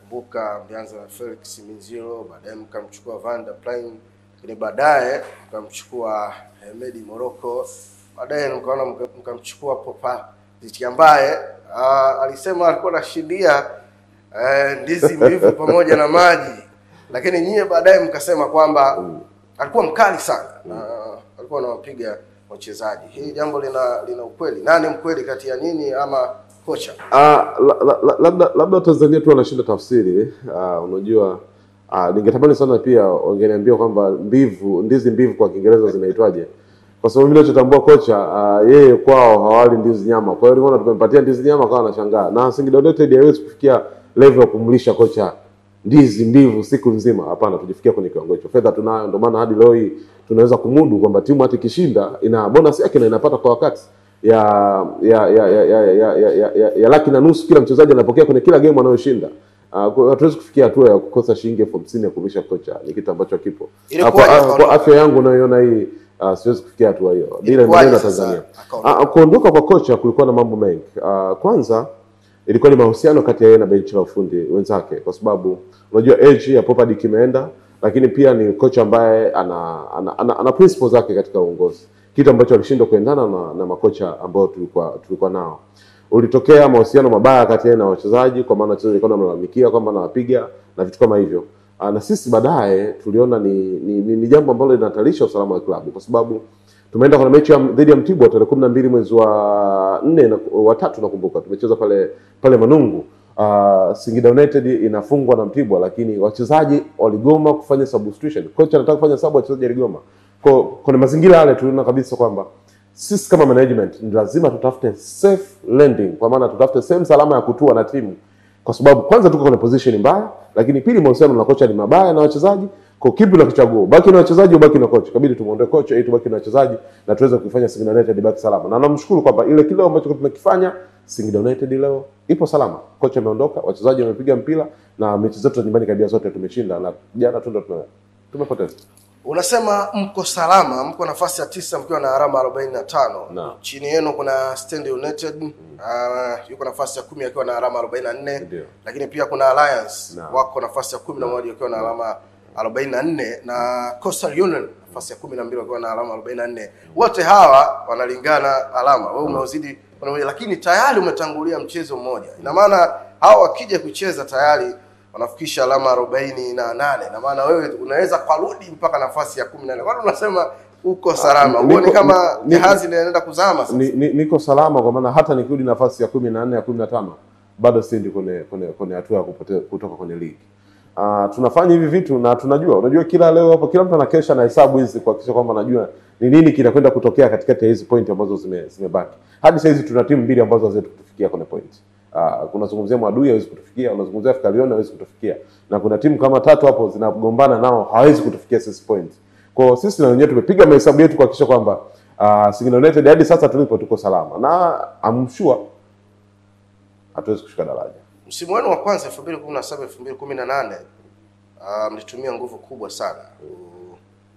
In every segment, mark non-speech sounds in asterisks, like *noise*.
Kumbuka mlianza na Felix Minziro, baadaye mkamchukua Van der lakini baadaye mkamchukua Hemedi Morocco, baadaye mkaona mkamchukua Popa Zichi ambaye uh, alisema alikuwa anashindia uh, ndizi mbivu *laughs* pamoja na maji, lakini nyie baadaye mkasema kwamba alikuwa mkali sana uh, alikuwa anawapiga wachezaji. hii jambo lina lina ukweli. Nani mkweli kati ya nini ama kocha? Ah, la, la, la, la, la Tanzania tu wanashinda tafsiri. Ah, unajua ah, ningetamani sana pia wangeniambia kwamba mbivu ndizi mbivu kwa Kiingereza zinaitwaje, kwa sababu mimi nachotambua kocha ah, yeye kwao hawali ndizi nyama. Kwa hiyo nimeona tumempatia ndizi nyama, akawa anashangaa, na Singida United haiwezi kufikia level ya kumlisha kocha ndizi mbivu siku nzima. Hapana, tujifikia kwenye kiwango hicho. Fedha tunayo, ndio maana hadi leo hii tunaweza kumudu kwamba timu hata ikishinda ina bonus yake na inapata kwa wakati ya ya ya ya ya, ya, ya, ya, ya, ya laki na nusu kila mchezaji anapokea kwenye kila game anayoshinda. Uh, kwa- hatuwezi kufikia hatua ya kukosa shilingi elfu hamsini ya kumlisha kocha, ni kitu ambacho kipo uh, Kwa- afya yangu unayoiona hii uh, siwezi kufikia hatua hiyo. bila maneno Tanzania. Ah, kuondoka kwa kocha kulikuwa na mambo mengi. Uh, kwanza ilikuwa ni mahusiano kati ya yeye na benchi la ufundi wenzake, kwa sababu unajua age ya Popadik imeenda, lakini pia ni kocha ambaye ana ana, ana, ana principles zake katika uongozi, kitu ambacho alishindwa kuendana na, na makocha ambao tulikuwa tulikuwa nao. Ulitokea mahusiano mabaya kati yake na wachezaji, kwa maana wachezaji walikuwa wanalalamikia kwamba anawapiga na vitu kama hivyo. Ah, na sisi baadaye tuliona ni, ni, ni, ni jambo ambalo linahatarisha usalama wa klabu kwa sababu tumeenda kwa mechi dhidi ya Mtibwa tarehe kumi na mbili mwezi wa nne na wa tatu nakumbuka, tumecheza pale pale Manungu. Uh, Singida United inafungwa na Mtibwa, lakini wachezaji waligoma kufanya substitution. Kocha anataka kufanya sabu, wachezaji waligoma. Kwa kwenye mazingira yale tuliona kabisa kwamba sisi kama management ni lazima tutafute safe landing, kwa maana tutafute sehemu salama ya kutua na timu kwa sababu kwanza tuko kwenye position mbaya, lakini pili mahusiano na kocha ni mabaya na wachezaji. Kwa kipi na kuchagua, baki na wachezaji, ubaki na kocha? Kabidi tumuondoe kocha ili tubaki na wachezaji na tuweze kuifanya Singida United ibaki salama, na namshukuru kwamba ile kile ambacho tunakifanya Singida United leo ipo salama. Kocha ameondoka, wachezaji wamepiga mpira na mechi zetu za nyumbani karibia zote tumeshinda, na jana tu ndo tumepoteza. Unasema mko salama, mko nafasi ya tisa mkiwa na alama arobaini na tano. Naam. Chini yenu kuna Stand United mm. uh, yuko nafasi ya kumi akiwa na alama arobaini na nne, Ndio. lakini pia kuna Alliance na. wako nafasi ya kumi na moja wakiwa na alama arobaini na nne na Coastal Union nafasi ya kumi na mbili wakiwa na alama arobaini na nne. Wote hawa wanalingana alama, wewe umeuzidi lakini tayari umetangulia mchezo mmoja. Ina maana hawa wakija kucheza tayari wanafikisha alama arobaini na nane na maana wewe unaweza kurudi mpaka nafasi ya kumi na nne kwani unasema uko salama niko- huoni kama jahazi linaenda kuzama sasa ni, ni, niko salama kwa maana hata nikirudi nafasi ya kumi na nne ya kumi na tano bado siendi kwenye kwenye kwenye hatua ya kupote- kutoka kwenye ligi. Uh, tunafanya hivi vitu na tunajua, unajua kila leo hapo kila mtu anakesha na hesabu hizi kuhakikisha kwamba anajua ni nini kinakwenda kutokea katikati ya hizi point ambazo zimebaki. zime- zimebaki. Hadi sasa hizi tuna timu mbili ambazo haziwezi kutufikia kwenye point. Uh, kunazungumzia Mwadui hawezi kutufikia, unazungumzia Afrika Lyon hawezi kutufikia, na kuna timu kama tatu hapo zinagombana nao hawezi kutufikia sisi point. Kwa sisi na wenyewe tumepiga mahesabu yetu kuhakikisha kwamba uh, Singida United hadi sasa tulipo tuko salama na I'm sure hatuwezi kushuka daraja. msimu wenu wa kwanza 2017 2018 uh, mlitumia nguvu kubwa sana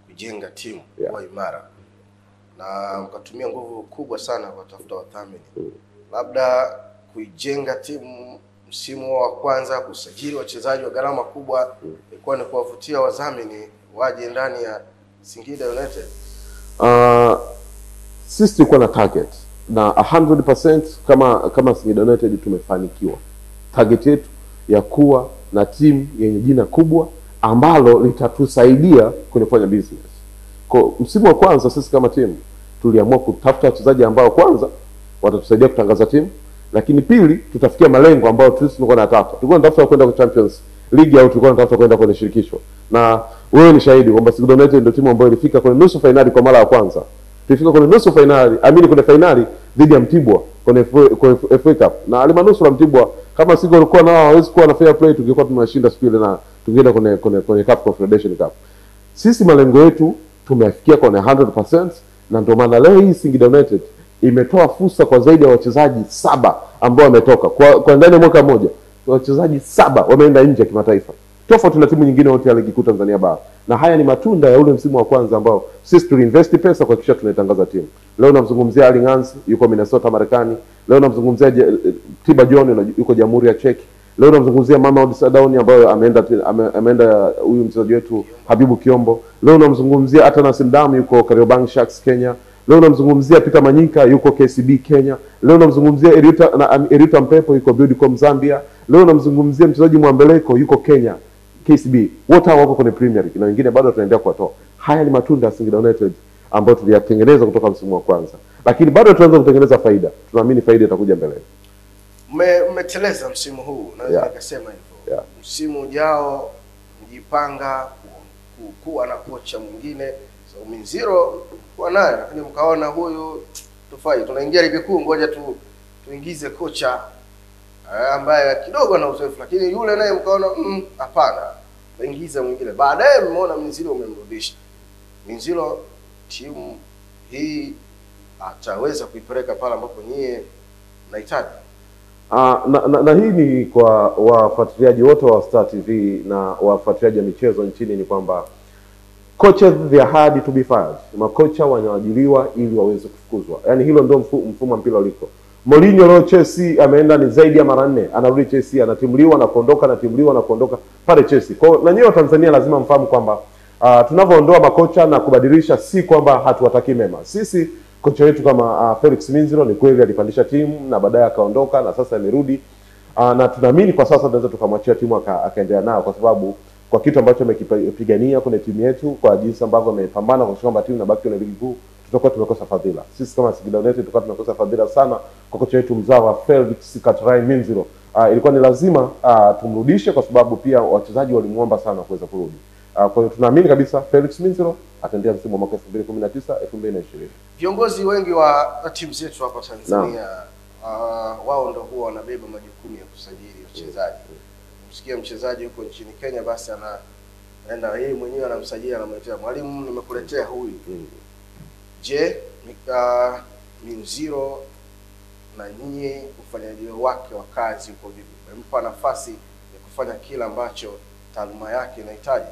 kujenga timu Yeah. kuwa imara na mkatumia nguvu kubwa sana kuwatafuta wadhamini labda kuijenga timu msimu wa kwanza kusajili wachezaji wa gharama kubwa. Ilikuwa ni kuwavutia wadhamini waje ndani ya Singida United? Uh, sisi tulikuwa na target na 100% kama kama Singida United tumefanikiwa. Target yetu ya kuwa na timu yenye jina kubwa ambalo litatusaidia kwenye kufanya business. Kwa msimu wa kwanza sisi kama timu tuliamua kutafuta wachezaji ambao kwanza watatusaidia kutangaza timu, lakini pili tutafikia malengo ambayo sisi tulikuwa tunataka. Tulikuwa tunatafuta kwenda kwa Champions League au tulikuwa tunatafuta kwenda kwenye shirikisho, na wewe ni shahidi kwamba Singida United ndio timu ambayo ilifika kwenye nusu fainali kwa mara ya kwanza. Tulifika kwenye nusu fainali, amini kwenye fainali dhidi ya Mtibwa kwenye FA Cup na alimanusura Mtibwa. Kama Singida walikuwa nao hawezi kuwa na fair play, tungekuwa tumewashinda siku ile na tungeenda kwenye kwenye kwenye Cup Confederation Cup sisi malengo yetu tumeafikia kwenye 100% na ndio maana leo hii Singida United imetoa fursa kwa zaidi ya wachezaji saba ambao wametoka. Kwa, kwa ndani ya mwaka mmoja wachezaji saba wameenda nje ya kimataifa. Tofauti na timu nyingine yote ya ligi kuu Tanzania bara. Na haya ni matunda ya ule msimu wa kwanza ambao sisi tuliinvest pesa kuhakikisha tunaitangaza timu. Leo namzungumzia Ali Ngans yuko Minnesota Marekani. Leo namzungumzia Tiba John yuko Jamhuri ya Czech Leo namzungumzia Mamelodi Sundowns ambayo ameenda ame, ameenda huyu mchezaji wetu Habibu Kiombo. Leo namzungumzia Atanas Ndamu yuko Kariobangi Sharks Kenya. Leo namzungumzia Peter Manyika yuko KCB Kenya. Leo namzungumzia Erita na Erita Mpepo yuko Buildcom Zambia. Leo namzungumzia mchezaji Mwambeleko yuko Kenya KCB. Wote hao wako kwenye Premier League na wengine bado tunaendelea kuwatoa. Haya ni matunda ya Singida United ambayo tuliyatengeneza kutoka msimu wa kwanza, lakini bado tunaanza kutengeneza faida. Tunaamini faida itakuja mbele. Mme- mmeteleza msimu huu naweza Yeah. nikasema hivyo Yeah. msimu ujao mjipanga ku- ku- kuwa na kocha mwingine Minziro kuwa naye lakini mkaona huyu tufai tunaingia ligi kuu ngoja tu tuingize kocha eh, ambaye kidogo ana uzoefu lakini yule naye mkaona "Mm, hapana naingiza mwingine. Baadaye mmeona Minziro umemrudisha. Minziro timu hii ataweza kuipeleka pale ambapo nyie mnahitaji? Ah, na, na, na hii ni kwa wafuatiliaji wote wa Star TV na wafuatiliaji wa michezo nchini ni kwamba coaches they are hard to be fired. Makocha wanaajiriwa ili waweze kufukuzwa, yaani hilo ndio mfu, mfumo wa mpira uliko. Mourinho leo Chelsea ameenda ni zaidi ya mara nne, anarudi Chelsea, anatimuliwa na kuondoka, anatimuliwa na kuondoka pale Chelsea. Kwa na nyewe Tanzania lazima mfahamu kwamba uh, tunavyoondoa makocha na kubadilisha, si kwamba hatuwataki mema. Sisi kocha wetu kama uh, Felix Minziro ni kweli alipandisha timu na baadaye akaondoka na sasa amerudi uh, na tunaamini kwa sasa tunaweza tukamwachia timu aka- akaendelea nayo kwa sababu kwa kitu ambacho amekipigania kwenye timu yetu, kwa jinsi ambavyo amepambana kwa kwamba timu inabaki kwenye ligi kuu, tutakuwa tumekosa fadhila. Sisi kama Singida United tutakuwa tumekosa fadhila sana kwa kocha wetu mzawa Felix Katrai Minziro. Uh, ilikuwa ni lazima uh, tumrudishe kwa sababu pia wachezaji walimuomba sana kuweza kurudi. Uh, kwa hiyo tunaamini kabisa Felix Minziro ataendelea msimu wa mwaka 2019 2020. viongozi wengi wa timu zetu hapa Tanzania uh, wao ndio huwa wanabeba majukumu ya kusajili wachezaji. Msikia mchezaji huko nchini Kenya, basi ana anaenda yeye mwenyewe anamsajili, anamletea mwalimu, nimekuletea huyu. Mm. Je, ni- mziro na nyinyi ufanyaji wake wa kazi uko vipi? Umempa nafasi ya kufanya kila ambacho taaluma yake inahitaji?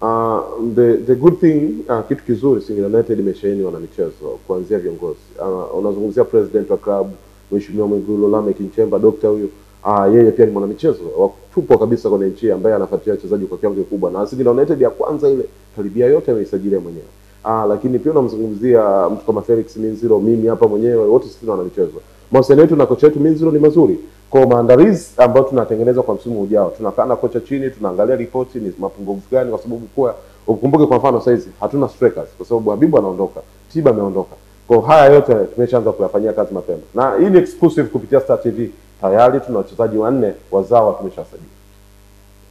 Uh, the the good thing uh, kitu kizuri Singida United imesheheni wana michezo kuanzia viongozi. Uh, unazungumzia president wa club Mheshimiwa Mwigulu Lameck Nchemba, dokta huyu uh, yeye pia ni mwanamichezo wa tupo kabisa kwenye nchi ambaye anafuatilia wachezaji kwa kiwango kikubwa, na Singida United ya kwanza ile karibia yote ameisajili mwenyewe. Ah, lakini pia unamzungumzia mtu kama Felix Minziro, mimi hapa mwenyewe, wote sisi ni wanamichezo. Mahusiano yetu na kocha wetu Minziro ni mazuri. Kwa maandalizi ambayo tunatengeneza kwa msimu ujao, tunakaa na kocha chini, tunaangalia ripoti ni mapungufu gani, kwa sababu kwa ukumbuke, kwa mfano saizi hatuna strikers kwa sababu Habibu anaondoka, Tiba ameondoka. Kwa haya yote tumeshaanza kuyafanyia kazi mapema, na hii ni exclusive kupitia Star TV. Tayari tuna wachezaji wanne wazawa tumeshasajili.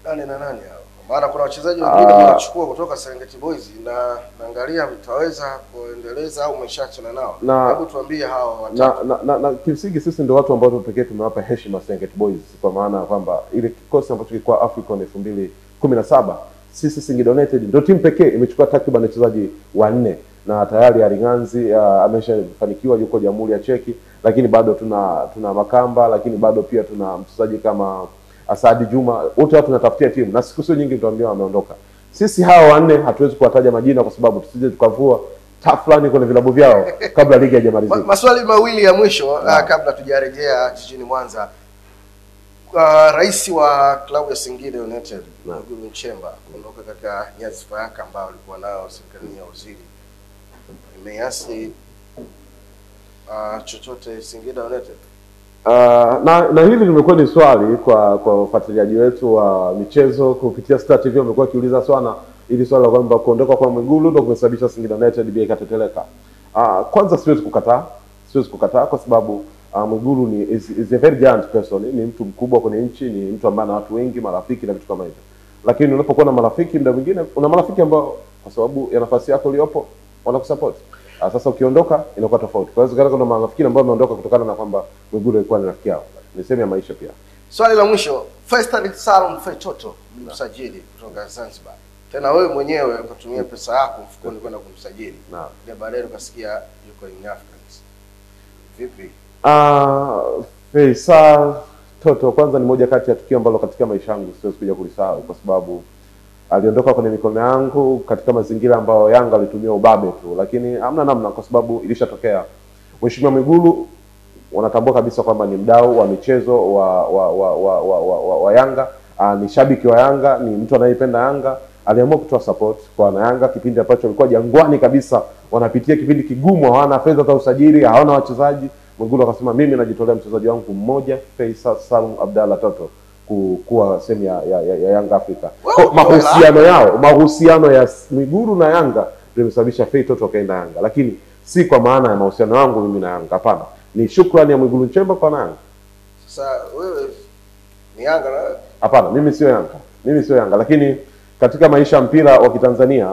nane na nane hao, maana kuna wachezaji wengine Ah. wanachukua kutoka Serengeti Boys na naangalia mtaweza kuendeleza au umeshaachana nao. Na- Hebu tuambie hawa watatu. na, na, na, na kimsingi sisi ndio watu ambao pekee tumewapa heshima Serengeti Boys kwa maana ya kwamba ile kikosi ambacho kilikuwa African elfu mbili kumi na saba sisi Singida United ndio timu pekee imechukua takriban wachezaji wanne na tayari Aringanzi uh, ameshafanikiwa yuko Jamhuri ya Cheki, lakini bado tuna tuna Makamba, lakini bado pia tuna mchezaji kama Asadi Juma, wote hao tunatafutia timu na siku sio nyingi tutaambia wameondoka. Sisi hawa wanne hatuwezi kuwataja majina kwa sababu tusije tukavua taa fulani kwenye vilabu vyao *laughs* kabla ligi haijamalizika. maswali mawili ya mwisho uh, kabla tujarejea jijini Mwanza. Uh, rais wa klabu ya Singida United. Mwigulu Nchemba kuondoka katika nyadhifa yake ambayo alikuwa nayo serikalini ya waziri imeasi uh, chochote Singida United? Uh, na na hili limekuwa ni swali kwa kwa wafuatiliaji wetu wa uh, michezo kupitia Star TV wamekuwa wakiuliza sana ili swala la kwamba kuondoka kwa Mwigulu ndio kumesababisha Singida United bia ikateteleka. Uh, kwanza siwezi kukataa, siwezi kukataa kwa sababu uh, Mwigulu ni is, is a very giant person, ni mtu mkubwa kwenye nchi, ni mtu ambaye ana watu wengi, marafiki na vitu kama hivyo. Lakini unapokuwa na marafiki, muda mwingine una marafiki ambao kwa sababu ya nafasi yako iliyopo wanakusupport. Ah, sasa ukiondoka inakuwa tofauti. Kwa hiyo kuna marafiki ambao wameondoka kutokana na kwamba Mwigulu alikuwa ni rafiki yao. Ni sehemu ya maisha pia. Swali la mwisho, Faisal Salum Fetoto msajili kutoka Zanzibar. Tena wewe mwenyewe ukatumia pesa yako mfukoni kwenda kumsajili. Ile baadaye ukasikia yuko Young Africans. Vipi? Ah, Faisal Toto kwanza ni moja kati ya tukio ambalo katika maisha yangu siwezi kuja kulisahau kwa sababu aliondoka kwenye mikono yangu katika mazingira ambayo Yanga alitumia ubabe tu, lakini hamna namna, kwa sababu ilishatokea. Mheshimiwa Mwigulu wanatambua kabisa kwamba ni mdau wa michezo wa wa wa wa, wa, wa, wa, wa Yanga Aa, ni shabiki wa Yanga, ni mtu anayependa Yanga. Aliamua kutoa support kwa wanayanga kipindi ambacho walikuwa jangwani kabisa, wanapitia kipindi kigumu, hawana fedha za usajili, hawana wachezaji. Mwigulu akasema mimi najitolea mchezaji wangu mmoja Faisal Salum Abdalla Toto kuwa sehemu ya, ya, ya, ya Yanga Afrika. Mahusiano yao mahusiano ya Mwigulu na Yanga ndio imesababisha Fei Toto akaenda Yanga, lakini si kwa maana ya mahusiano yangu mimi na Yanga. Hapana, ni shukrani ya Mwigulu Nchemba kwa Yanga. Sasa wewe ni Yanga na wewe? Hapana, mimi sio Yanga, mimi sio Yanga, lakini katika maisha ya mpira wa Kitanzania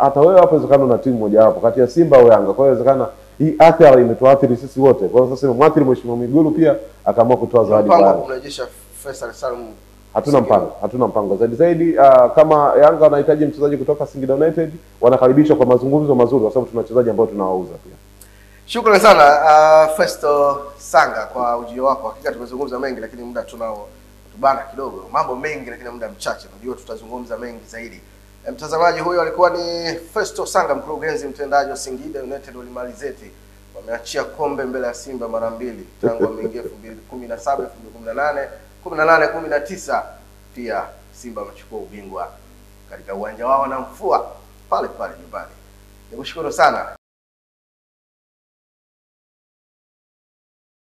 hata wewe hapo inawezekana na timu moja hapo kati ya Simba au Yanga. Kwa hiyo inawezekana hii athari imetuathiri sisi wote. Kwa hiyo sasa mwathiri Mheshimiwa Mwigulu pia akaamua kutoa zawadi kwa Faisal Salum Hatuna mpango, hatuna mpango zaidi zaidi. Uh, kama Yanga wanahitaji mchezaji kutoka Singida United, wanakaribishwa kwa mazungumzo mazuri, kwa sababu tuna wachezaji ambao tunawauza pia. Shukrani sana uh, Festo Sanga kwa ujio wako. Hakika tumezungumza mengi, lakini muda tunao tubana kidogo, mambo mengi lakini muda mchache. Najua tutazungumza mengi zaidi. Eh, Mtazamaji huyo alikuwa ni Festo Sanga, mkurugenzi mtendaji wa Singida United Walimalizeti. Wameachia kombe mbele ya Simba mara mbili tangu wameingia 2017, 2018, 18, 19. Pia Simba amechukua ubingwa katika uwanja wao na Mfua pale pale nyumbani. Nikushukuru sana.